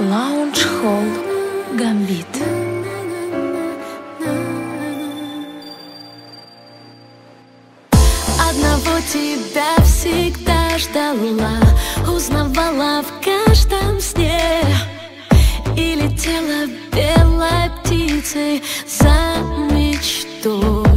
Холл Гамбит. Одного тебя всегда ждала Узнавала в каждом сне И летела белой птицей за мечтой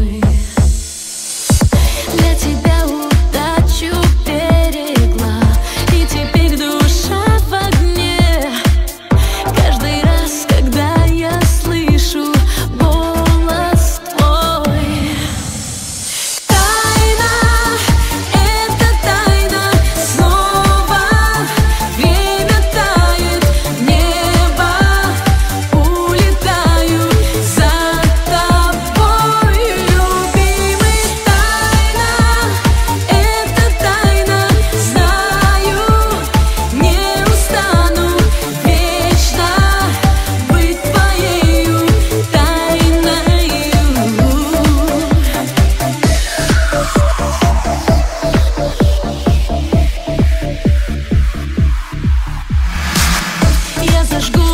зажгу